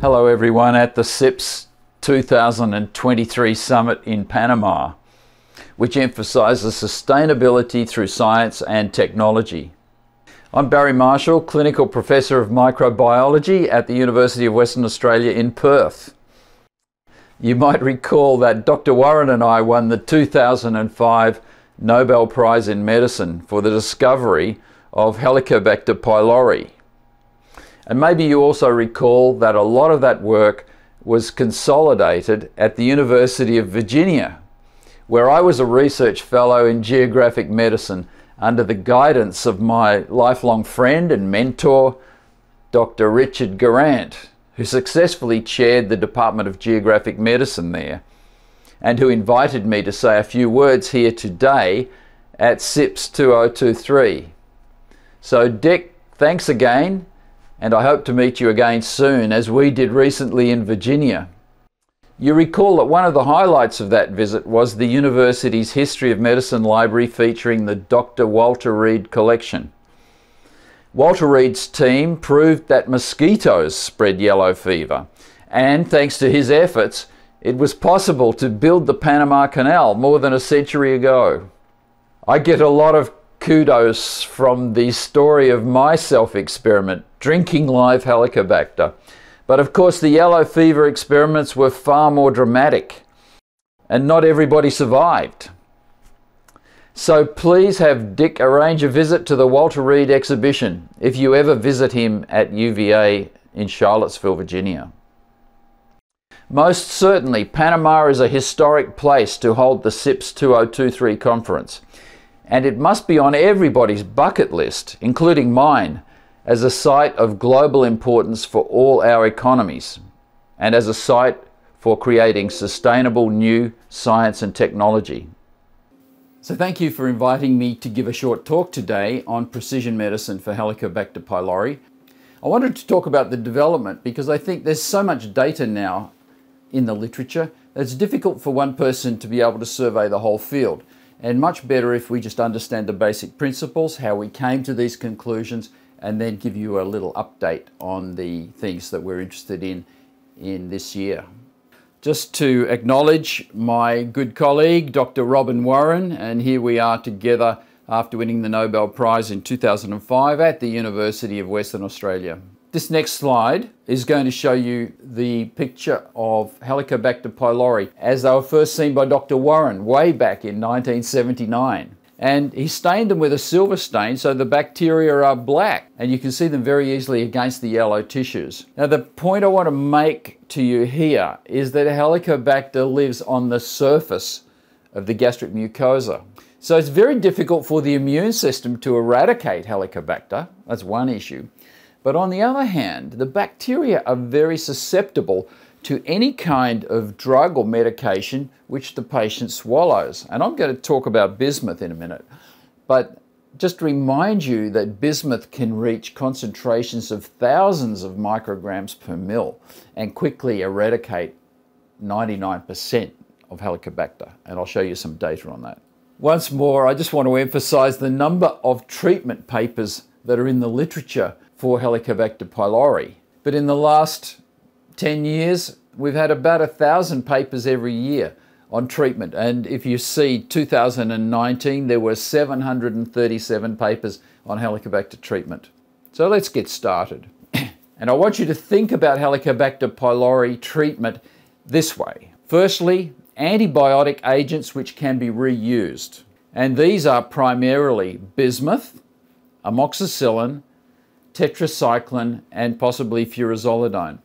Hello, everyone, at the SIPS 2023 Summit in Panama, which emphasizes sustainability through science and technology. I'm Barry Marshall, Clinical Professor of Microbiology at the University of Western Australia in Perth. You might recall that Dr. Warren and I won the 2005 Nobel Prize in Medicine for the discovery of Helicobacter pylori. And maybe you also recall that a lot of that work was consolidated at the University of Virginia, where I was a research fellow in geographic medicine under the guidance of my lifelong friend and mentor, Dr. Richard Guerrant, who successfully chaired the Department of Geographic Medicine there, and who invited me to say a few words here today at SIPS 2023. So, Dick, thanks again, and I hope to meet you again soon, as we did recently in Virginia. You recall that one of the highlights of that visit was the university's History of Medicine library featuring the Dr. Walter Reed collection. Walter Reed's team proved that mosquitoes spread yellow fever, and thanks to his efforts, it was possible to build the Panama Canal more than a century ago. I get a lot of kudos from the story of my self experiment, drinking live Helicobacter. But of course, the yellow fever experiments were far more dramatic, and not everybody survived. So please have Dick arrange a visit to the Walter Reed exhibition if you ever visit him at UVA in Charlottesville, Virginia. Most certainly, Panama is a historic place to hold the SIPS 2023 conference, and it must be on everybody's bucket list, including mine, as a site of global importance for all our economies and as a site for creating sustainable new science and technology. So thank you for inviting me to give a short talk today on precision medicine for Helicobacter pylori. I wanted to talk about the development because I think there's so much data now in the literature that it's difficult for one person to be able to survey the whole field and much better if we just understand the basic principles, how we came to these conclusions, and then give you a little update on the things that we're interested in in this year. Just to acknowledge my good colleague, Dr. Robin Warren, and here we are together after winning the Nobel Prize in 2005 at the University of Western Australia. This next slide is going to show you the picture of Helicobacter pylori as they were first seen by Dr. Warren way back in 1979 and he stained them with a silver stain so the bacteria are black and you can see them very easily against the yellow tissues. Now the point I want to make to you here is that Helicobacter lives on the surface of the gastric mucosa. So it's very difficult for the immune system to eradicate Helicobacter, that's one issue. But on the other hand, the bacteria are very susceptible to any kind of drug or medication which the patient swallows. And I'm going to talk about bismuth in a minute. But just remind you that bismuth can reach concentrations of thousands of micrograms per mil and quickly eradicate 99% of Helicobacter. And I'll show you some data on that. Once more, I just want to emphasize the number of treatment papers that are in the literature for Helicobacter pylori. But in the last 10 years, we've had about a thousand papers every year on treatment. And if you see 2019, there were 737 papers on Helicobacter treatment. So let's get started. and I want you to think about Helicobacter pylori treatment this way. Firstly, antibiotic agents which can be reused. And these are primarily bismuth, amoxicillin, tetracycline, and possibly furazolidine.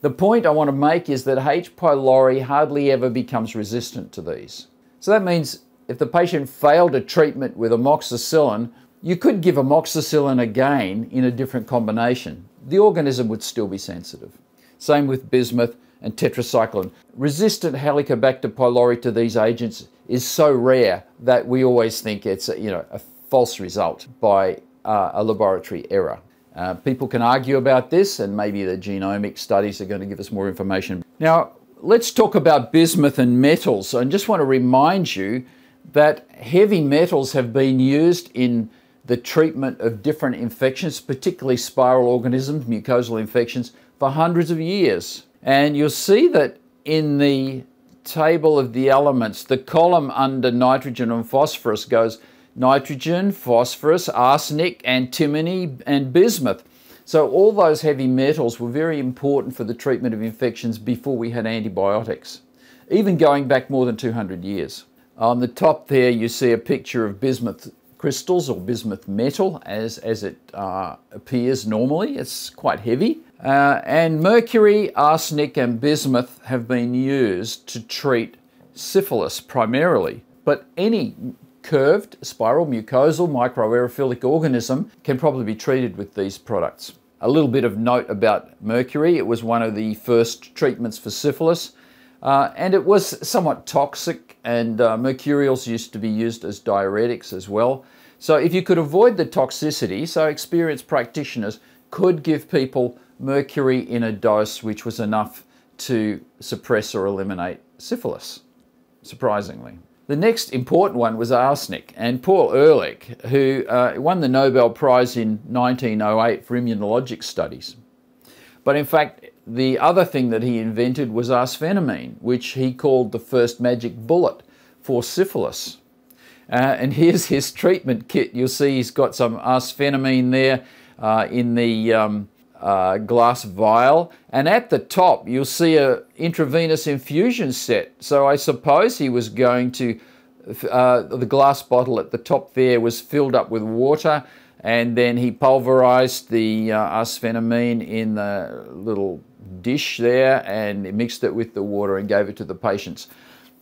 The point I want to make is that H. pylori hardly ever becomes resistant to these. So that means if the patient failed a treatment with amoxicillin, you could give amoxicillin again in a different combination. The organism would still be sensitive. Same with bismuth and tetracycline. Resistant Helicobacter pylori to these agents is so rare that we always think it's a, you know, a false result by uh, a laboratory error. Uh, people can argue about this, and maybe the genomic studies are going to give us more information. Now, let's talk about bismuth and metals. I just want to remind you that heavy metals have been used in the treatment of different infections, particularly spiral organisms, mucosal infections, for hundreds of years. And you'll see that in the table of the elements, the column under nitrogen and phosphorus goes nitrogen, phosphorus, arsenic, antimony, and bismuth. So all those heavy metals were very important for the treatment of infections before we had antibiotics, even going back more than 200 years. On the top there you see a picture of bismuth crystals or bismuth metal as, as it uh, appears normally. It's quite heavy. Uh, and mercury, arsenic and bismuth have been used to treat syphilis primarily. But any curved, spiral, mucosal, microaerophilic organism can probably be treated with these products. A little bit of note about mercury. It was one of the first treatments for syphilis. Uh, and it was somewhat toxic, and uh, mercurials used to be used as diuretics as well. So if you could avoid the toxicity, so experienced practitioners could give people mercury in a dose which was enough to suppress or eliminate syphilis, surprisingly. The next important one was arsenic, and Paul Ehrlich, who uh, won the Nobel Prize in 1908 for immunologic studies. But in fact, the other thing that he invented was arsphenamine, which he called the first magic bullet for syphilis. Uh, and here's his treatment kit. You'll see he's got some arsphenamine there uh, in the um, uh, glass vial. And at the top, you'll see a intravenous infusion set. So I suppose he was going to, uh, the glass bottle at the top there was filled up with water and then he pulverized the uh, in the little dish there and mixed it with the water and gave it to the patients.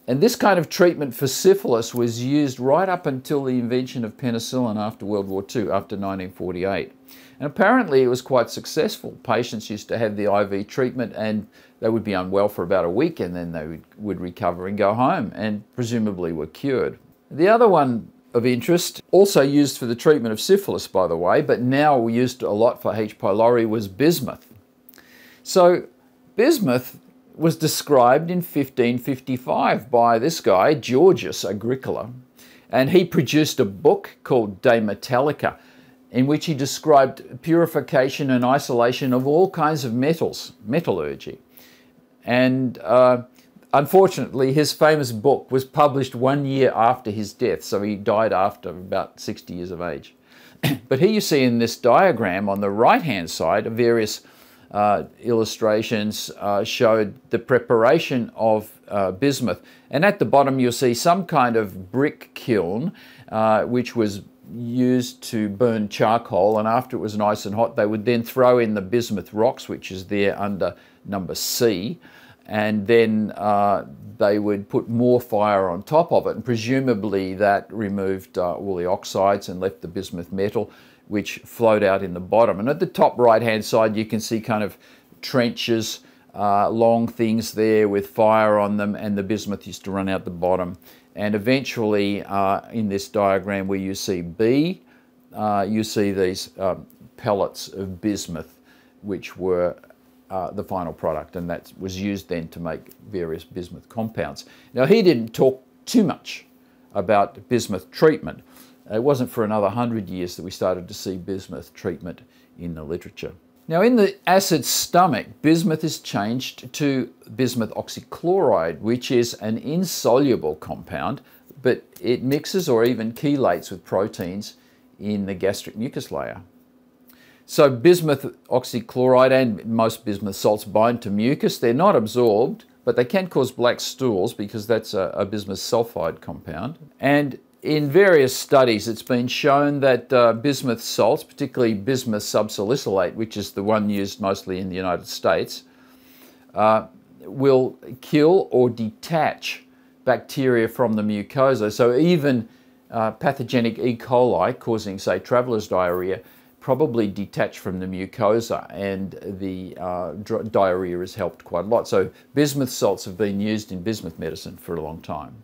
And this kind of treatment for syphilis was used right up until the invention of penicillin after World War II, after 1948. And apparently it was quite successful. Patients used to have the IV treatment and they would be unwell for about a week and then they would, would recover and go home and presumably were cured. The other one of interest, also used for the treatment of syphilis by the way, but now we used a lot for H. pylori was bismuth. So bismuth was described in 1555 by this guy, Georgius Agricola, and he produced a book called De Metallica, in which he described purification and isolation of all kinds of metals, metallurgy. And uh, unfortunately, his famous book was published one year after his death, so he died after about 60 years of age. but here you see in this diagram on the right hand side various uh, illustrations uh, showed the preparation of uh, bismuth. And at the bottom you'll see some kind of brick kiln uh, which was used to burn charcoal and after it was nice and hot they would then throw in the bismuth rocks which is there under number C and then uh, they would put more fire on top of it and presumably that removed uh, all the oxides and left the bismuth metal which flowed out in the bottom. And at the top right hand side you can see kind of trenches, uh, long things there with fire on them and the bismuth used to run out the bottom. And eventually uh, in this diagram where you see B, uh, you see these um, pellets of bismuth which were uh, the final product and that was used then to make various bismuth compounds. Now he didn't talk too much about bismuth treatment it wasn't for another 100 years that we started to see bismuth treatment in the literature. Now in the acid stomach, bismuth is changed to bismuth oxychloride, which is an insoluble compound, but it mixes or even chelates with proteins in the gastric mucus layer. So bismuth oxychloride and most bismuth salts bind to mucus. They're not absorbed, but they can cause black stools because that's a, a bismuth sulfide compound. And in various studies, it's been shown that uh, bismuth salts, particularly bismuth subsalicylate, which is the one used mostly in the United States, uh, will kill or detach bacteria from the mucosa. So even uh, pathogenic E. coli causing, say, traveler's diarrhea probably detach from the mucosa and the uh, diarrhea is helped quite a lot. So bismuth salts have been used in bismuth medicine for a long time.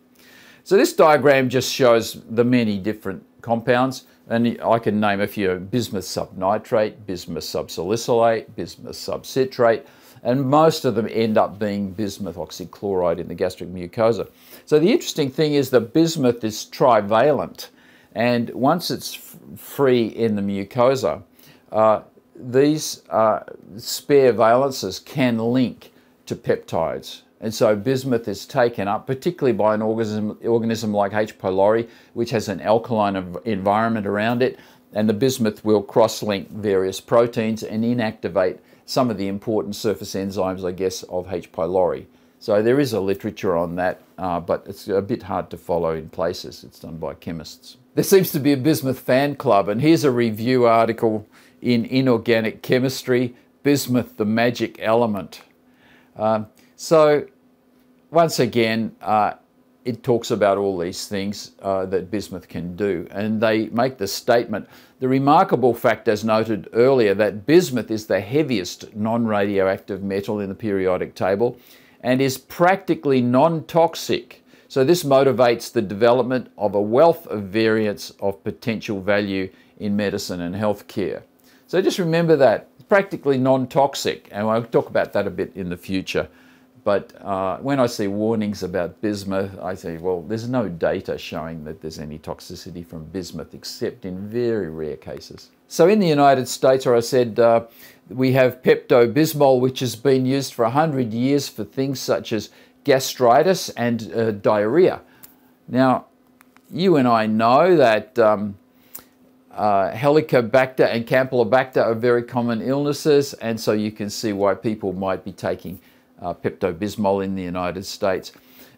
So this diagram just shows the many different compounds and I can name a few bismuth subnitrate, bismuth subsalicylate, bismuth subcitrate and most of them end up being bismuth oxychloride in the gastric mucosa. So the interesting thing is that bismuth is trivalent and once it's free in the mucosa, uh, these uh, spare valences can link to peptides. And so bismuth is taken up, particularly by an organism, organism like H. pylori, which has an alkaline environment around it. And the bismuth will cross-link various proteins and inactivate some of the important surface enzymes, I guess, of H. pylori. So there is a literature on that, uh, but it's a bit hard to follow in places. It's done by chemists. There seems to be a bismuth fan club, and here's a review article in Inorganic Chemistry, Bismuth, the Magic Element. Um, so once again, uh, it talks about all these things uh, that bismuth can do. And they make the statement, the remarkable fact as noted earlier that bismuth is the heaviest non-radioactive metal in the periodic table and is practically non-toxic so this motivates the development of a wealth of variants of potential value in medicine and healthcare. So just remember that, it's practically non-toxic, and I'll talk about that a bit in the future. But uh, when I see warnings about bismuth, I say, well, there's no data showing that there's any toxicity from bismuth, except in very rare cases. So in the United States, or I said, uh, we have Pepto-Bismol, which has been used for 100 years for things such as gastritis and uh, diarrhea. Now, you and I know that um, uh, Helicobacter and Campylobacter are very common illnesses, and so you can see why people might be taking uh, Pepto-Bismol in the United States.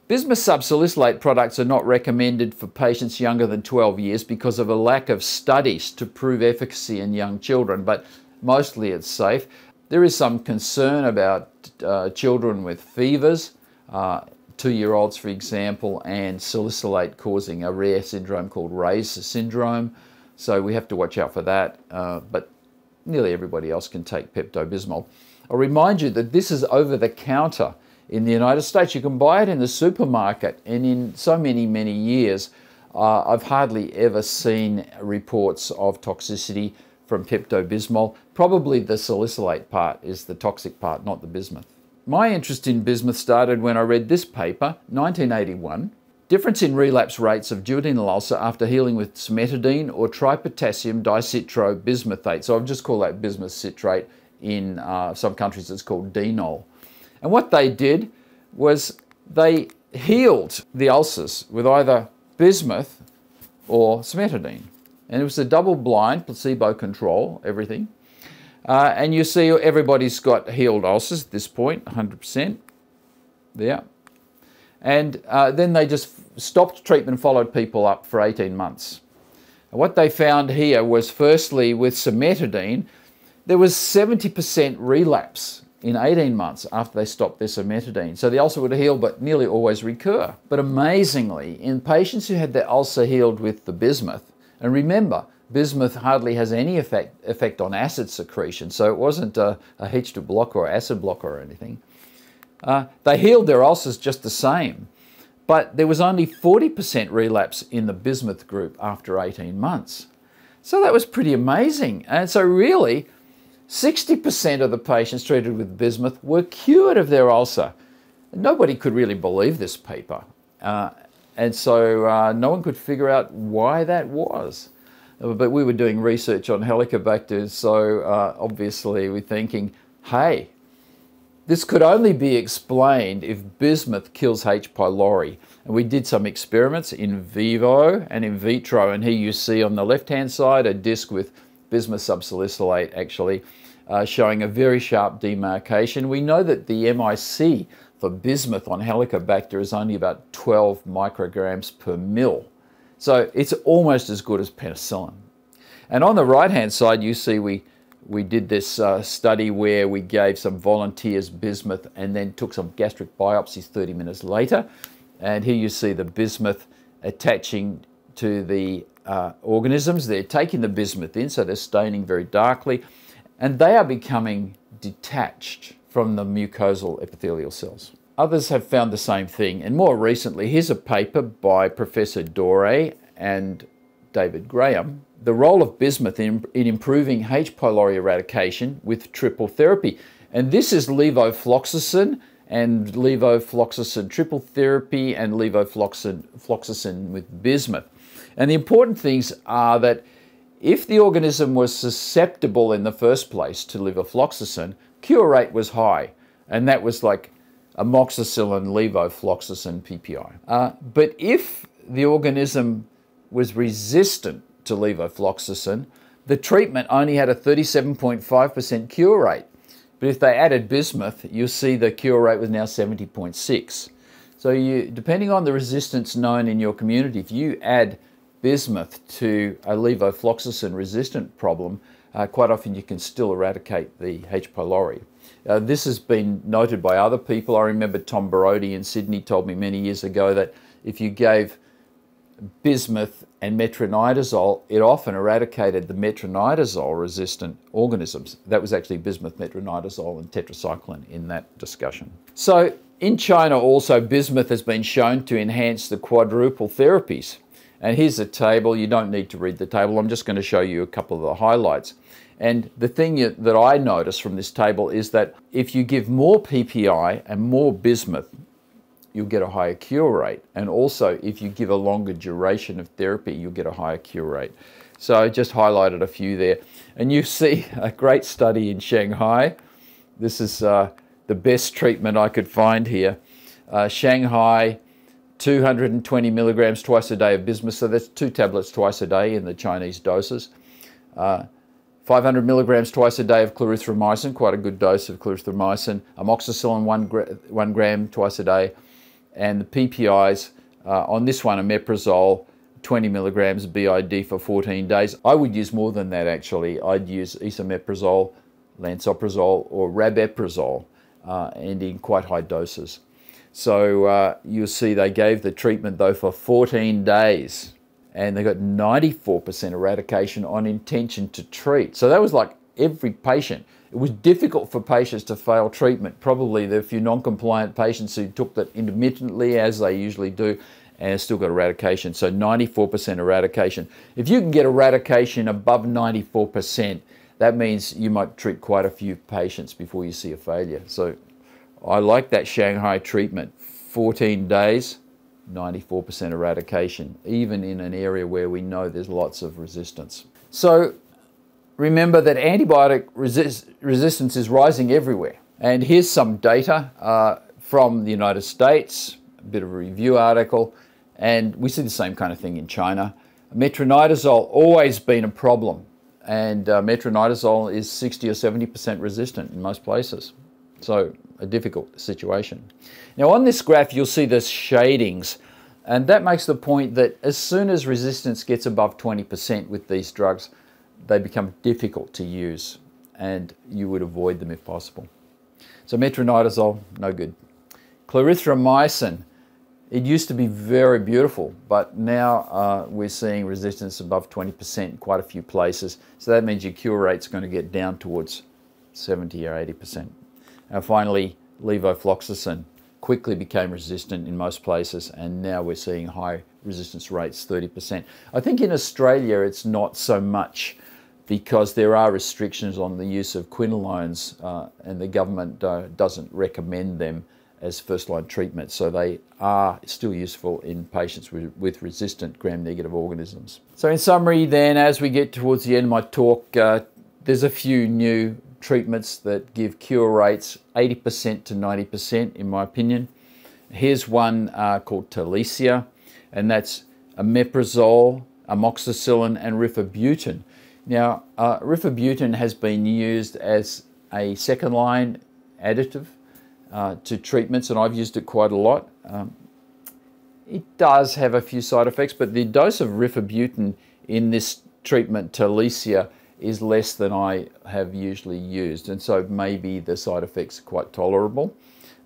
Bismuth subsalicylate products are not recommended for patients younger than 12 years because of a lack of studies to prove efficacy in young children, but mostly it's safe. There is some concern about uh, children with fevers, uh, two-year-olds, for example, and salicylate causing a rare syndrome called Reye's syndrome. So we have to watch out for that, uh, but nearly everybody else can take Pepto-Bismol. I'll remind you that this is over-the-counter in the United States. You can buy it in the supermarket, and in so many, many years, uh, I've hardly ever seen reports of toxicity from Pepto-Bismol. Probably the salicylate part is the toxic part, not the bismuth. My interest in bismuth started when I read this paper, 1981, Difference in relapse rates of duodenal ulcer after healing with cimetidine or tripotassium dicitrobismuthate. So I've just called that bismuth citrate. In uh, some countries it's called Denol. And what they did was they healed the ulcers with either bismuth or cimetidine. And it was a double-blind, placebo control, everything. Uh, and you see everybody's got healed ulcers at this point, 100%. There. And uh, then they just stopped treatment followed people up for 18 months. And what they found here was firstly with cimetidine, there was 70% relapse in 18 months after they stopped their cimetidine. So the ulcer would heal but nearly always recur. But amazingly, in patients who had their ulcer healed with the bismuth, and remember, bismuth hardly has any effect, effect on acid secretion, so it wasn't a, a H2 blocker or acid blocker or anything. Uh, they healed their ulcers just the same, but there was only 40% relapse in the bismuth group after 18 months. So that was pretty amazing. And so really, 60% of the patients treated with bismuth were cured of their ulcer. Nobody could really believe this paper. Uh, and so uh, no one could figure out why that was. But we were doing research on Helicobacter, so uh, obviously we're thinking, hey, this could only be explained if bismuth kills H. pylori. And we did some experiments in vivo and in vitro, and here you see on the left-hand side a disc with bismuth subsalicylate actually uh, showing a very sharp demarcation. We know that the MIC for bismuth on Helicobacter is only about 12 micrograms per mil. So it's almost as good as penicillin. And on the right-hand side, you see we, we did this uh, study where we gave some volunteers bismuth and then took some gastric biopsies 30 minutes later. And here you see the bismuth attaching to the uh, organisms. They're taking the bismuth in, so they're staining very darkly, and they are becoming detached from the mucosal epithelial cells. Others have found the same thing, and more recently, here's a paper by Professor Dore and David Graham, the role of bismuth in, in improving H. pylori eradication with triple therapy. And this is levofloxacin and levofloxacin triple therapy and levofloxacin with bismuth. And the important things are that if the organism was susceptible in the first place to levofloxacin, cure rate was high, and that was like amoxicillin, levofloxacin, PPI. Uh, but if the organism was resistant to levofloxacin, the treatment only had a 37.5% cure rate. But if they added bismuth, you'll see the cure rate was now 70.6. So you, depending on the resistance known in your community, if you add bismuth to a levofloxacin resistant problem, uh, quite often you can still eradicate the H. pylori. Uh, this has been noted by other people. I remember Tom Borody in Sydney told me many years ago that if you gave bismuth and metronidazole, it often eradicated the metronidazole resistant organisms. That was actually bismuth, metronidazole, and tetracycline in that discussion. So in China also, bismuth has been shown to enhance the quadruple therapies. And here's a table. You don't need to read the table. I'm just going to show you a couple of the highlights. And the thing that I notice from this table is that if you give more PPI and more bismuth, you'll get a higher cure rate. And also, if you give a longer duration of therapy, you'll get a higher cure rate. So I just highlighted a few there. And you see a great study in Shanghai. This is uh, the best treatment I could find here. Uh, Shanghai, 220 milligrams twice a day of bismuth, so that's two tablets twice a day in the Chinese doses. Uh, 500 milligrams twice a day of clarithromycin, quite a good dose of clarithromycin. Amoxicillin, one, gra one gram twice a day and the PPIs uh, on this one, omeprazole, 20 milligrams BID for 14 days. I would use more than that actually. I'd use esomeprazole, lansoprazole, or rabeprazole, uh, and in quite high doses. So uh, you'll see they gave the treatment though for 14 days and they got 94% eradication on intention to treat. So that was like every patient. It was difficult for patients to fail treatment. Probably a few non-compliant patients who took that intermittently, as they usually do, and still got eradication. So 94% eradication. If you can get eradication above 94%, that means you might treat quite a few patients before you see a failure. So I like that Shanghai treatment. 14 days, 94% eradication, even in an area where we know there's lots of resistance. So remember that antibiotic resist resistance is rising everywhere. And here's some data uh, from the United States, a bit of a review article, and we see the same kind of thing in China. Metronidazole always been a problem, and uh, metronidazole is 60 or 70% resistant in most places. So a difficult situation. Now on this graph you'll see the shadings and that makes the point that as soon as resistance gets above 20% with these drugs, they become difficult to use and you would avoid them if possible. So metronidazole, no good. Clarithromycin, it used to be very beautiful, but now uh, we're seeing resistance above 20% in quite a few places. So that means your cure rate's going to get down towards 70 or 80%. And finally, levofloxacin quickly became resistant in most places, and now we're seeing high resistance rates, 30%. I think in Australia it's not so much because there are restrictions on the use of quinolones uh, and the government uh, doesn't recommend them as first-line treatment. So they are still useful in patients with, with resistant gram-negative organisms. So in summary then, as we get towards the end of my talk, uh, there's a few new treatments that give cure rates 80% to 90% in my opinion. Here's one uh, called Talicia, and that's omeprazole, amoxicillin, and rifabutin. Now, uh, rifabutin has been used as a second line additive uh, to treatments, and I've used it quite a lot. Um, it does have a few side effects, but the dose of rifabutin in this treatment, Talicia, is less than I have usually used, and so maybe the side effects are quite tolerable.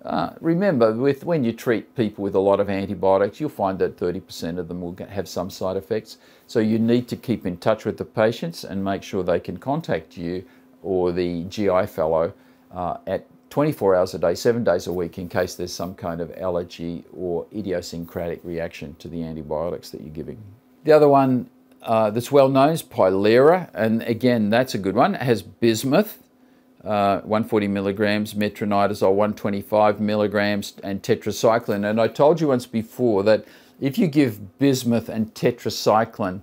Uh, remember, with when you treat people with a lot of antibiotics, you'll find that 30% of them will have some side effects. So you need to keep in touch with the patients and make sure they can contact you or the GI fellow uh, at 24 hours a day, seven days a week, in case there's some kind of allergy or idiosyncratic reaction to the antibiotics that you're giving. The other one uh, that's well known is Pylera, and again, that's a good one. It has bismuth, uh, 140 milligrams, metronidazole 125 milligrams, and tetracycline. And I told you once before that if you give bismuth and tetracycline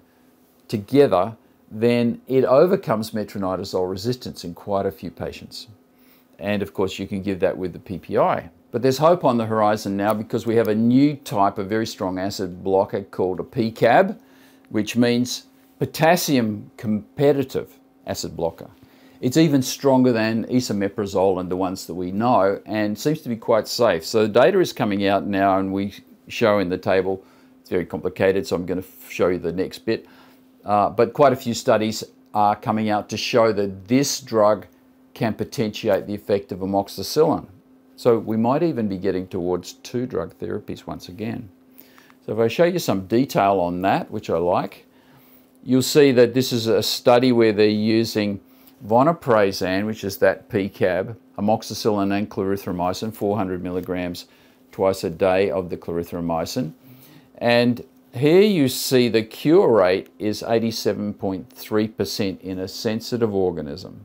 together, then it overcomes metronidazole resistance in quite a few patients. And of course, you can give that with the PPI. But there's hope on the horizon now because we have a new type of very strong acid blocker called a PCAB, which means potassium competitive acid blocker. It's even stronger than esomeprazole and the ones that we know and seems to be quite safe. So the data is coming out now and we show in the table, it's very complicated, so I'm going to show you the next bit. Uh, but quite a few studies are coming out to show that this drug can potentiate the effect of amoxicillin. So we might even be getting towards two drug therapies once again. So if I show you some detail on that, which I like, you'll see that this is a study where they're using vonoprazan, which is that PCAB, amoxicillin and clarithromycin, 400 milligrams twice a day of the clarithromycin. And here you see the cure rate is 87.3% in a sensitive organism.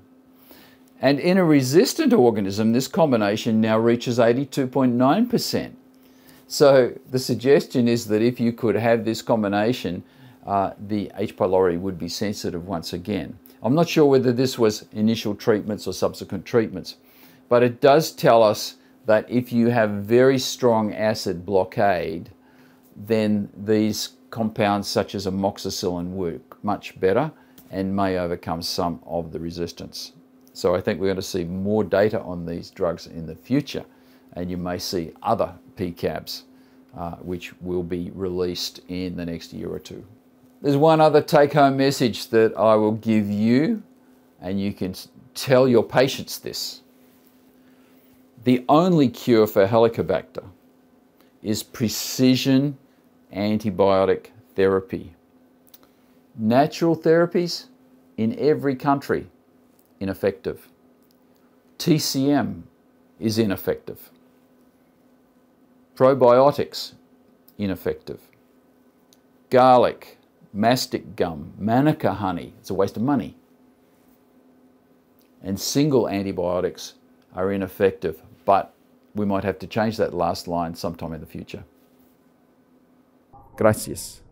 And in a resistant organism, this combination now reaches 82.9%. So the suggestion is that if you could have this combination, uh, the H. pylori would be sensitive once again. I'm not sure whether this was initial treatments or subsequent treatments, but it does tell us that if you have very strong acid blockade, then these compounds such as amoxicillin work much better and may overcome some of the resistance. So I think we're going to see more data on these drugs in the future and you may see other PCABs uh, which will be released in the next year or two. There's one other take-home message that I will give you and you can tell your patients this. The only cure for Helicobacter is precision antibiotic therapy. Natural therapies in every country ineffective. TCM is ineffective. Probiotics ineffective. Garlic, mastic gum, manuka honey, it's a waste of money. And single antibiotics are ineffective, but we might have to change that last line sometime in the future. Gracias.